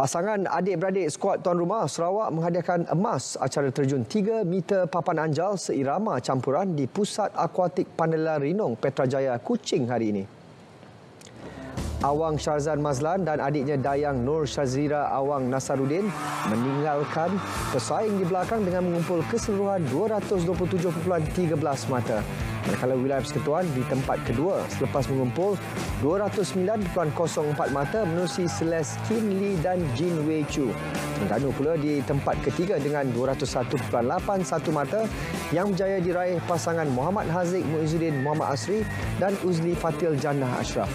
Pasangan adik-beradik skuad tuan rumah Sarawak menghadiahkan emas acara terjun 3 meter papan anjal seirama campuran di Pusat Akuatik Pandela Rinong Petrajaya Kuching hari ini. Awang Syarzan Mazlan dan adiknya Dayang Nur Syazira Awang Nasaruddin meninggalkan pesaing di belakang dengan mengumpul keseluruhan 227.13 mata. Manakala wilayah persekutuan di tempat kedua selepas mengumpul 209.04 mata menerusi Celeste Kim Lee dan Jin Wei Chu. Terengganu pula di tempat ketiga dengan 201.81 mata yang berjaya diraih pasangan Muhammad Haziq Muizzuddin Muhammad Asri dan Uzli Fatil Jannah Ashraf.